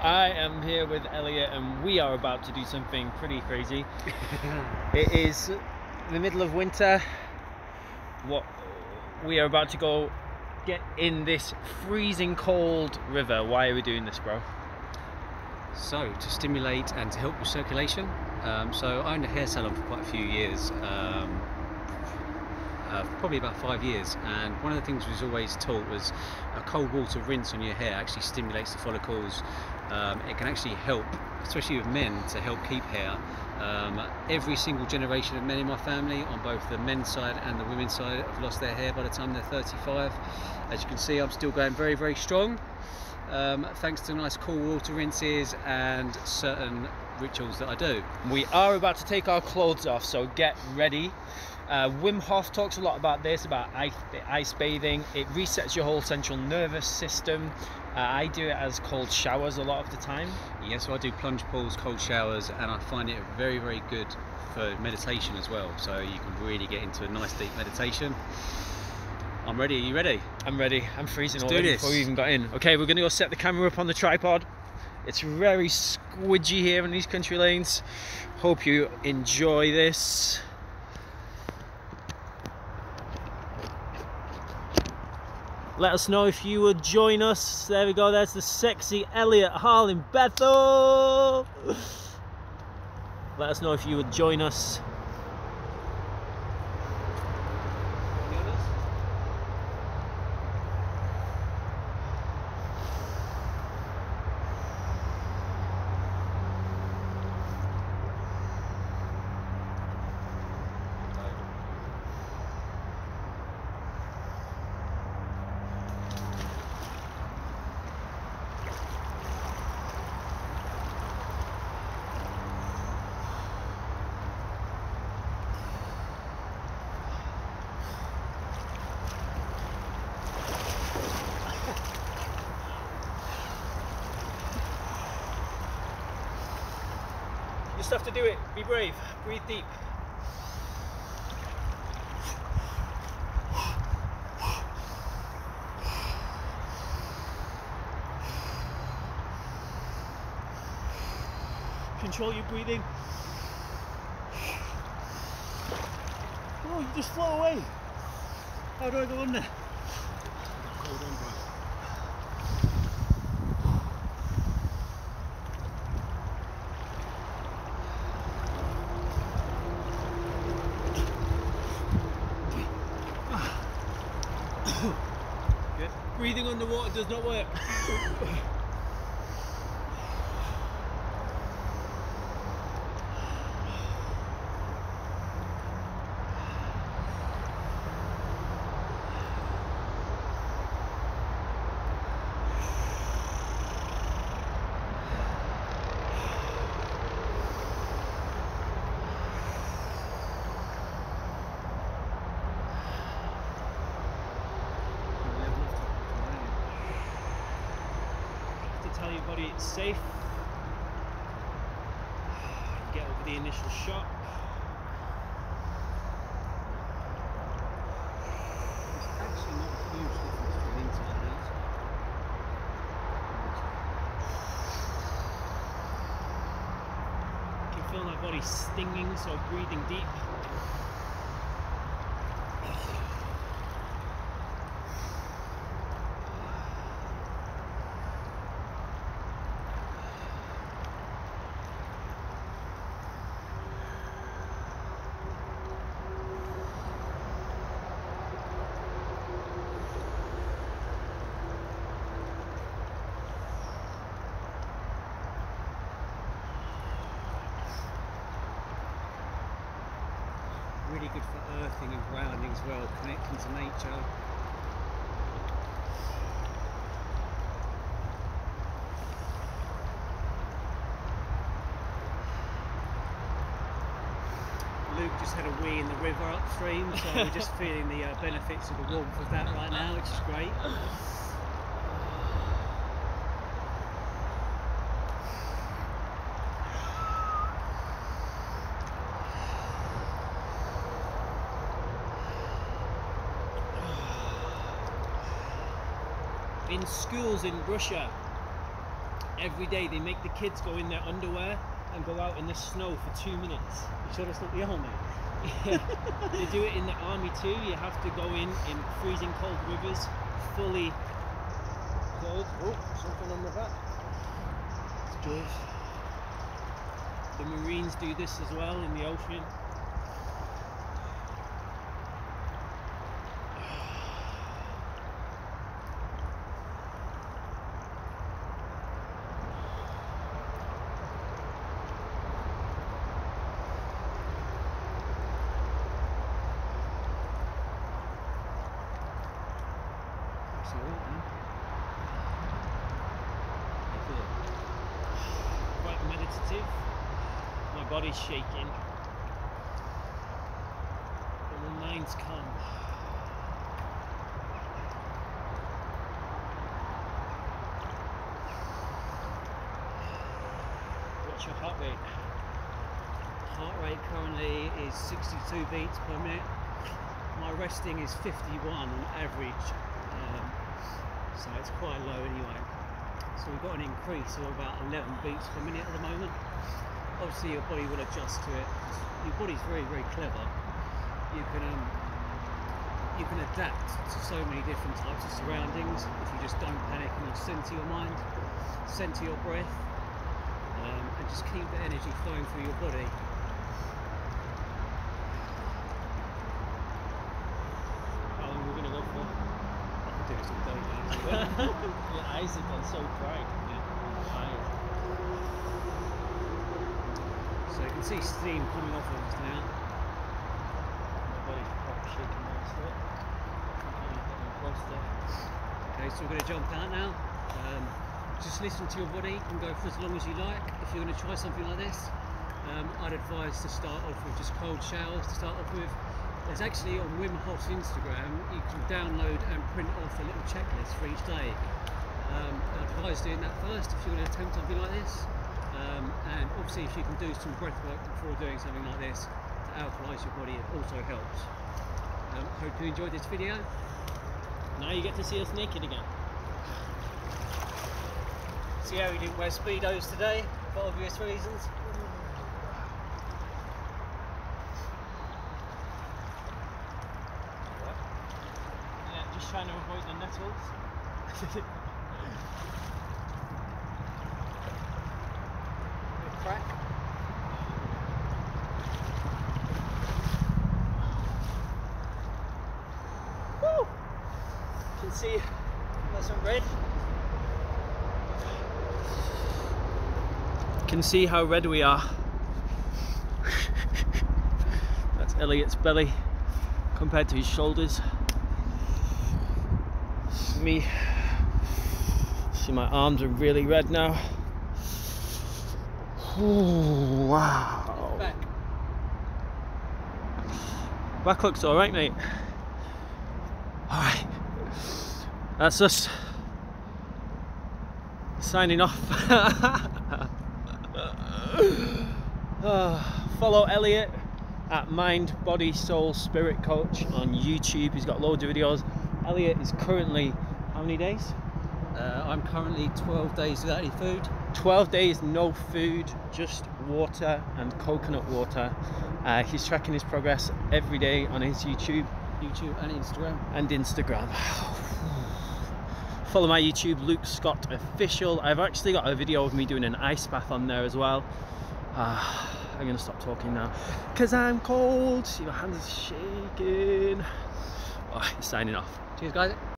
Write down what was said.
I am here with Elliott and we are about to do something pretty crazy. it is the middle of winter. What we are about to go get in this freezing cold river. Why are we doing this, bro? So, to stimulate and to help with circulation. Um, so, I owned a hair salon for quite a few years, um, uh, probably about five years. And one of the things we was always taught was a cold water rinse on your hair actually stimulates the follicles. Um, it can actually help, especially with men, to help keep hair. Um, every single generation of men in my family, on both the men's side and the women's side, have lost their hair by the time they're 35. As you can see, I'm still going very, very strong um, thanks to nice cool water rinses and certain rituals that I do. We are about to take our clothes off, so get ready. Uh, Wim Hof talks a lot about this, about ice, ice bathing. It resets your whole central nervous system. Uh, I do it as cold showers a lot of the time. Yeah, so I do plunge pools, cold showers, and I find it very, very good for meditation as well. So you can really get into a nice deep meditation. I'm ready. Are you ready? I'm ready. I'm freezing Let's do already this. before we even got in. Okay, we're gonna go set the camera up on the tripod. It's very squidgy here in these country lanes. Hope you enjoy this. Let us know if you would join us. There we go. There's the sexy Elliott Harlin Bethell. Let us know if you would join us. You just have to do it. Be brave. Breathe deep. Control your breathing. Oh, you just float away. How do I go under? Good. Breathing underwater does not work. to tell your body it's safe. Get over the initial shock. It's actually not a huge difference between inside and outside. You can feel my body stinging, so breathing deep. Really good for earthing and grounding as well, connecting to nature. Luke just had a wee in the river upstream, so we're just feeling the uh, benefits of the warmth of that right now, which is great. In schools in Russia, every day they make the kids go in their underwear and go out in the snow for two minutes. You sure that's not the army? Yeah. they do it in the army too. You have to go in in freezing cold rivers, fully cold. Oh, something on the back. It's George. The Marines do this as well in the ocean. All right, then. Quite meditative. My body's shaking. But the mind's calm. What's your heart rate? Heart rate currently is 62 beats per minute. My resting is 51 on average, so it's quite low anyway. So we've got an increase of about 11 beats per minute at the moment. Obviously, your body will adjust to it. Your body's very, very clever. You can um, you can adapt to so many different types of surroundings if you just don't panic and you center your mind, center your breath, um, and just keep the energy flowing through your body. How long are we gonna go for? I could do this all. Your eyes have gone so so you can see steam coming off of us now. My body's proper shaking getting close there. Okay, so we're going to jump out now. Um, just listen to your body and go for as long as you like. If you're going to try something like this, um, I'd advise to start off with just cold showers to start off with. There's actually on Wim Hof's Instagram, you can download and print off a little checklist for each day. Um, I advise doing that first if you're going to attempt something like this. Um, and obviously, if you can do some breath work before doing something like this to alkalise your body, it also helps. Um, hope you enjoyed this video. Now you get to see us naked again. See how we didn't wear speedos today for obvious reasons. Yeah, just trying to crack. Woo! Can see That's some red. can see how red we are. That's Elliott's belly compared to his shoulders. Me. See my arms are really red now. Ooh, wow. Back. Back looks alright, mate. Alright. That's us. Signing off. Ah, Follow Elliott at Mind, Body, Soul, Spirit Coach on YouTube. He's got loads of videos. Elliott is currently how many days? Uh, I'm currently 12 days without any food. 12 days no food just water and coconut water. Uh, he's tracking his progress every day on his youtube. YouTube and Instagram. and instagram. Follow my youtube luke scott official. I've actually got a video of me doing an ice bath on there as well. Uh, i'm gonna stop talking now. Because i'm cold. See my hands are shaking. Oh, signing off. Cheers, guys.